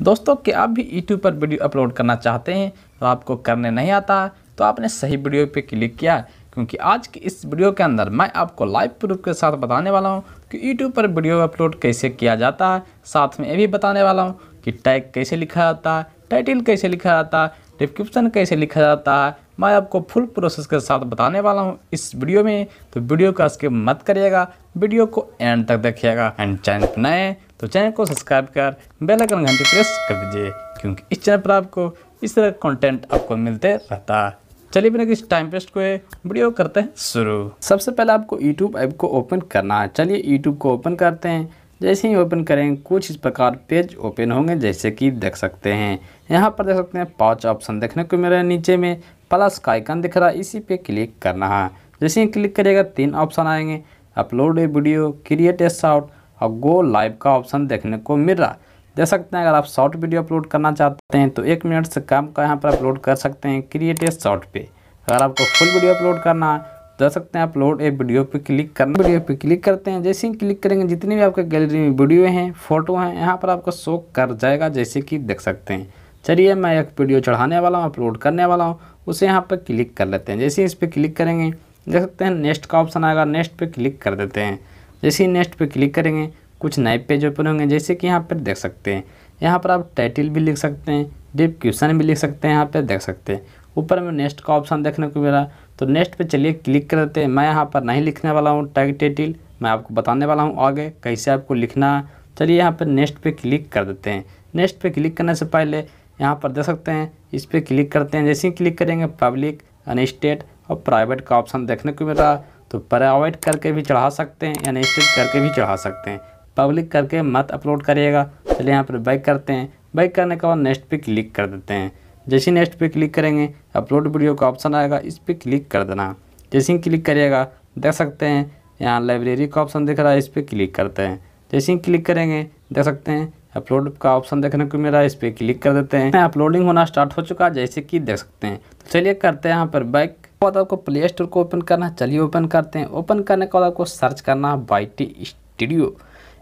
दोस्तों, कि आप भी यूट्यूब पर वीडियो अपलोड करना चाहते हैं और आपको करने नहीं आता तो आपने सही वीडियो पर क्लिक किया, क्योंकि आज की इस वीडियो के अंदर मैं आपको लाइव प्रूफ के साथ बताने वाला हूँ कि यूट्यूब पर वीडियो अपलोड कैसे किया जाता है साथ में ये भी बताने वाला हूँ कि टैग कैसे लिखा जाता है टाइटिल कैसे लिखा जाता है डिस्क्रिप्शन कैसे लिखा जाता है मैं आपको फुल प्रोसेस के साथ बताने वाला हूँ इस वीडियो में। तो वीडियो का स्किप मत करिएगा वीडियो को एंड तक देखिएगा। एंड चैनल पर नए तो चैनल को सब्सक्राइब कर बेल आइकन घंटी प्रेस कर दीजिए, क्योंकि इस चैनल पर आपको इस तरह कंटेंट आपको मिलते रहता। है चलिए बिना किसी टाइम वेस्ट को वीडियो करते हैं शुरू। सबसे पहले आपको यूट्यूब ऐप को ओपन करना है। चलिए यूट्यूब को ओपन करते हैं। जैसे ही ओपन करेंगे कुछ इस प्रकार पेज ओपन होंगे, जैसे कि देख सकते हैं। यहाँ पर देख सकते हैं, पाँच ऑप्शन देखने को मिल रहा है नीचे में। प्लस का आइकन दिख रहा है, इसी पे क्लिक करना है। जैसे ही क्लिक करिएगा, तीन ऑप्शन आएँगे, upload a video, create a short और गो लाइव का ऑप्शन देखने को मिल रहा है। देख सकते हैं, अगर आप शॉर्ट वीडियो अपलोड करना चाहते हैं तो एक मिनट से कम का यहाँ पर अपलोड कर सकते हैं, क्रिएट ए शॉर्ट पे। अगर आपको फुल वीडियो अपलोड करना है तो देख सकते हैं, अपलोड ए वीडियो पे क्लिक करना वीडियो पे क्लिक करते हैं, जैसे ही क्लिक करेंगे, जितनी भी आपके गैलरी में वीडियो हैं, फ़ोटो हैं, यहाँ पर आपको शो कर जाएगा, जैसे कि देख सकते हैं। चलिए मैं एक वीडियो चढ़ाने वाला हूँ, अपलोड करने वाला हूँ, उसे यहाँ पर क्लिक कर लेते हैं। जैसे ही इस पर क्लिक करेंगे, देख सकते हैं नेक्स्ट का ऑप्शन आएगा, नेक्स्ट पे क्लिक कर देते हैं। जैसे ही नेक्स्ट पे क्लिक करेंगे, कुछ नए पेज ओपन होंगे, जैसे कि यहाँ पर देख सकते हैं। यहाँ पर आप टाइटिल भी लिख सकते हैं, डिस्क्रिप्शन भी लिख सकते हैं, यहाँ पर देख सकते हैं। ऊपर में नेक्स्ट का ऑप्शन देखने को मिला तो नेक्स्ट पे चलिए क्लिक कर देते हैं। मैं यहाँ पर नहीं लिखने वाला हूँ टैग टाइटिल, मैं आपको बताने वाला हूँ आगे कैसे आपको लिखना चलिए यहाँ पर नेक्स्ट पे क्लिक कर देते हैं। नेक्स्ट पे क्लिक करने से पहले यहाँ पर देख सकते हैं, इस पर क्लिक करते हैं। जैसे ही क्लिक करेंगे, पब्लिक, अनस्टेट और प्राइवेट का ऑप्शन देखने को मिल रहा तो प्राइवेट करके भी चढ़ा सकते हैं, अनस्टेट करके भी चढ़ा सकते हैं। पब्लिक करके मत अपलोड करिएगा। चलिए यहाँ पर बैक करते हैं। बैक करने के बाद नेक्स्ट पे क्लिक कर देते हैं। जैसे ही नेक्स्ट पे क्लिक करेंगे, अपलोड वीडियो का ऑप्शन आएगा। इस पर क्लिक कर देना। जैसे ही क्लिक करिएगा, देख सकते हैं, यहाँ लाइब्रेरी का ऑप्शन दिख रहा है। इस पर क्लिक करते हैं। जैसे ही क्लिक करेंगे, देख सकते हैं अपलोड का ऑप्शन देखने को मिल है इस पर क्लिक कर देते हैं। अपलोडिंग होना स्टार्ट हो चुका है, जैसे कि देख सकते हैं। तो चलिए करते हैं यहाँ पर बैक। बाद आपको प्ले स्टोर को ओपन करना चलिए ओपन करते हैं। ओपन करने के बाद आपको सर्च करना है बाई टी स्टूडियो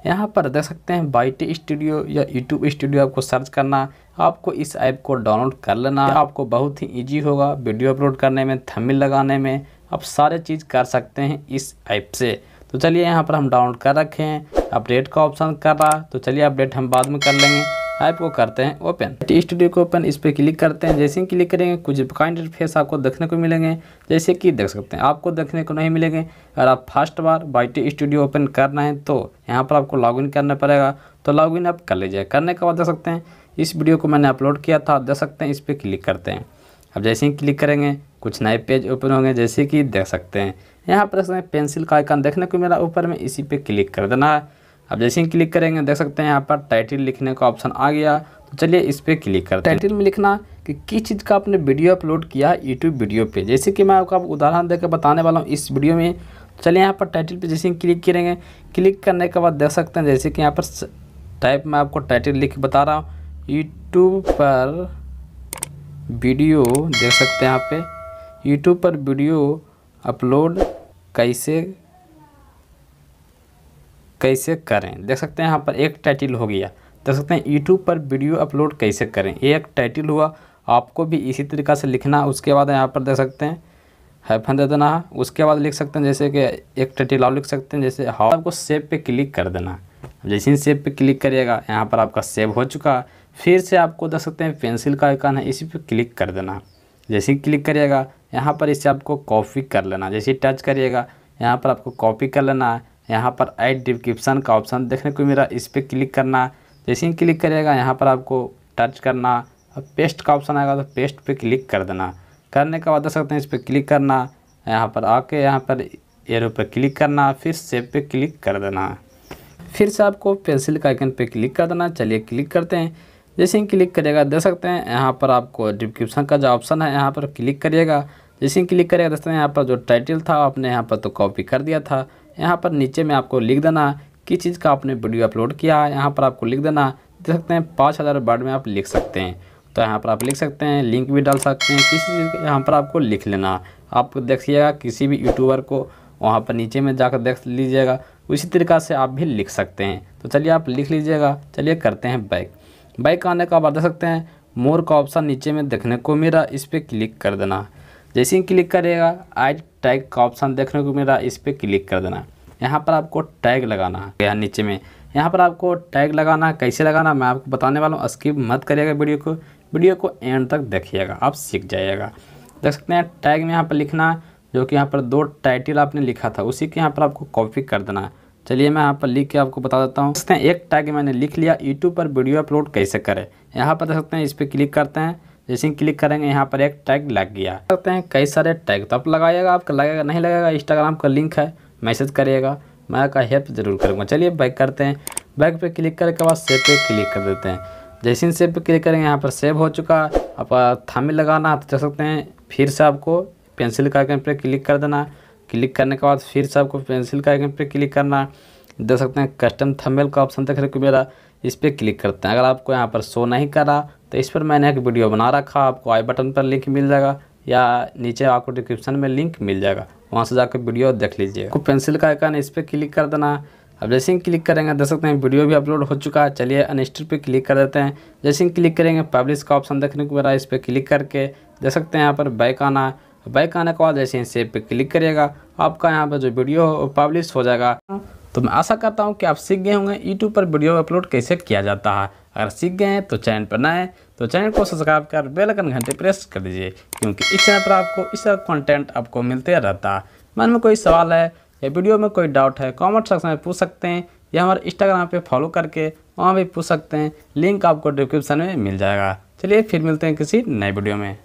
यहाँ पर देख सकते हैं बाईटी स्टूडियो या यूट्यूब स्टूडियो आपको सर्च करना आपको इस ऐप को डाउनलोड कर लेना आपको बहुत ही इजी होगा वीडियो अपलोड करने में थमिल लगाने में। आप सारे चीज़ कर सकते हैं इस ऐप से। तो चलिए यहाँ पर हम डाउनलोड कर रखे हैं। अपडेट का ऑप्शन कर रहा। है तो चलिए अपडेट हम बाद में कर लेंगे। ऐप को करते हैं ओपन स्टूडियो को ओपन इस पर क्लिक करते हैं। जैसे ही क्लिक करेंगे, कुछ काइंड फेस आपको देखने को मिलेंगे। जैसे कि देख सकते हैं, आपको देखने को नहीं मिलेंगे। अगर आप फ़र्स्ट बार बाई स्टूडियो ओपन करना है तो यहाँ पर आपको लॉगिन करना पड़ेगा। तो लॉगिन आप कर लीजिए। करने के बाद देख सकते हैं, इस वीडियो को मैंने अपलोड किया था। देख सकते हैं, इस पर क्लिक करते हैं। अब जैसे ही क्लिक करेंगे, कुछ नए पेज ओपन होंगे। जैसे कि देख सकते हैं, यहाँ पर पेंसिल का आइकन देखने को मिला। ऊपर में इसी पे क्लिक कर देना है। अब जैसे ही क्लिक करेंगे, देख सकते हैं यहाँ पर टाइटिल लिखने का ऑप्शन आ गया। तो चलिए इस पर क्लिक करते हैं। टाइटिल में लिखना कि किस चीज़ का आपने वीडियो अपलोड किया यूट्यूब वीडियो पे। जैसे कि मैं आपको आप उदाहरण देकर बताने वाला हूँ इस वीडियो में। चलिए यहाँ पर टाइटिल पे जैसे ही क्लिक करेंगे क्लिक करने के बाद देख सकते हैं जैसे कि यहाँ पर टाइप में आपको टाइटिल लिख बता रहा हूँ। यूट्यूब पर वीडियो देख सकते हैं यहाँ पे। यूट्यूब पर वीडियो अपलोड कैसे कैसे करें? देख सकते हैं यहाँ पर एक टाइटिल हो गया। देख सकते हैं यूट्यूब पर वीडियो अपलोड कैसे करें? ये एक टाइटिल हुआ। आपको भी इसी तरीक़ा से लिखना, उसके बाद यहाँ पर देख सकते हैं हैफन दे देना। है उसके बाद लिख सकते हैं, जैसे कि एक टाइटिल और लिख सकते हैं, जैसे हाउ आपको सेव पे क्लिक कर देना। जैसे ही सेव पे क्लिक करिएगा, यहाँ पर आपका सेव हो चुका। है फिर से आपको देख सकते हैं पेंसिल का आइकन है, इसी पे क्लिक कर देना। जैसे ही क्लिक करिएगा, यहाँ पर इसे आपको कॉपी कर लेना। जैसे टच करिएगा, यहाँ पर आपको कॉपी कर लेना। है यहाँ पर ऐड डिस्क्रिप्शन का ऑप्शन देखने को मेरा इस पर क्लिक करना, जैसे ही क्लिक करेगा, यहाँ पर आपको टच करना और पेस्ट का ऑप्शन आएगा तो पेस्ट पे क्लिक कर देना। करने के बाद देख सकते हैं इस पर क्लिक करना, यहाँ पर आके यहाँ पर एरो पर क्लिक करना, फिर सेव पे क्लिक कर देना। फिर से आपको पेंसिल का आइकन पे क्लिक कर देना। चलिए क्लिक करते हैं। जैसे ही क्लिक करिएगा देख सकते हैं यहाँ पर आपको डिस्क्रिप्शन का जो ऑप्शन है, यहाँ पर क्लिक करिएगा। जैसे ही क्लिक सकते हैं यहाँ पर जो टाइटल था, आपने यहाँ पर तो कॉपी कर दिया था। यहाँ पर नीचे में आपको लिख देना किस चीज़ का आपने वीडियो अपलोड किया है। यहाँ पर आपको लिख देना, देख सकते हैं, पाँच हज़ार वर्ड में आप लिख सकते हैं। तो यहाँ पर आप लिख सकते हैं, लिंक भी डाल सकते हैं, किसी चीज़ यहाँ पर आपको लिख लेना। आप देखिएगा, किसी भी यूट्यूबर को वहाँ पर नीचे में जाकर देख लीजिएगा, उसी तरीक़ा से आप भी लिख सकते हैं। तो चलिए आप लिख लीजिएगा, चलिए करते हैं बैक। बैक आने का बाद देख सकते हैं, मोर का ऑप्शन नीचे में देखने को मिला, इस पर क्लिक कर देना। जैसे ही क्लिक करेगा आज टैग का ऑप्शन देखने को मिला, इस पर क्लिक कर देना। यहाँ पर आपको टैग लगाना है। यहाँ नीचे में, यहाँ पर आपको टैग लगाना कैसे लगाना मैं आपको बताने वाला हूँ। स्किप मत करिएगा वीडियो को। वीडियो को एंड तक देखिएगा, आप सीख जाइएगा। देख सकते हैं, टैग में यहाँ पर लिखना जो कि यहाँ पर दो टाइटल आपने लिखा था, उसी के यहाँ पर आपको कॉपी कर देना है। चलिए, मैं यहाँ पर लिख के आपको बता देता हूँ। सकते हैं, एक टैग मैंने लिख लिया यूट्यूब पर वीडियो अपलोड कैसे करें। यहाँ पर देख सकते हैं, इस पर क्लिक करते हैं। जैसे ही क्लिक करेंगे, यहाँ पर एक टैग लग गया। सकते हैं, कई सारे टैग तो आप लगाइएगा, आपका लगेगा, नहीं लगेगा इंस्टाग्राम का लिंक है मैसेज करिएगा। मैं आपका हेल्प ज़रूर करूँगा। चलिए बैक करते हैं। बैक पे क्लिक करने के बाद सेव पे क्लिक कर देते हैं। जैसे ही सेव पे क्लिक करेंगे, यहाँ पर सेव हो चुका। आप थामी लगाना तो देख सकते हैं, फिर से आपको पेंसिल का आइकन पर क्लिक कर देना। क्लिक करने के बाद फिर से आपको पेंसिल का आइकन पर क्लिक करना। देख सकते हैं। कस्टम थंबनेल का ऑप्शन देखने को मेरा इस पर क्लिक करते हैं। अगर आपको यहाँ पर शो नहीं करा तो इस पर मैंने एक वीडियो बना रखा, आपको आई बटन पर लिंक मिल जाएगा या नीचे आपको डिस्क्रिप्शन में लिंक मिल जाएगा। वहाँ से जाकर वीडियो देख लीजिए। आपको पेंसिल का आइकन इस पर क्लिक कर देना। अब जैसे ही क्लिक करेंगे, देख सकते हैं वीडियो भी अपलोड हो चुका है। चलिए अनस्टर पे क्लिक कर देते हैं। जैसे ही क्लिक करेंगे पब्लिश का ऑप्शन देखने को मेरा इस पर क्लिक करके देख सकते हैं यहाँ पर बैक आना। बैक आने के बाद जैसे ही सेव पे क्लिक करिएगा, आपका यहाँ पर जो वीडियो हो पब्लिश हो जाएगा। तो मैं आशा करता हूँ कि आप सीख गए होंगे। यूट्यूब पर वीडियो अपलोड कैसे किया जाता है? अगर सीख गए हैं तो चैनल पर नए तो चैनल को सब्सक्राइब कर बेल आइकन घंटे प्रेस कर दीजिए, क्योंकि इस चैनल पर आपको इस तरह कंटेंट आपको मिलते रहता है। मन में कोई सवाल है या वीडियो में कोई डाउट है कमेंट सेक्शन में पूछ सकते हैं, या हमारे इंस्टाग्राम पे फॉलो करके वहाँ भी पूछ सकते हैं। लिंक आपको डिस्क्रिप्शन में मिल जाएगा। चलिए फिर मिलते हैं किसी नए वीडियो में।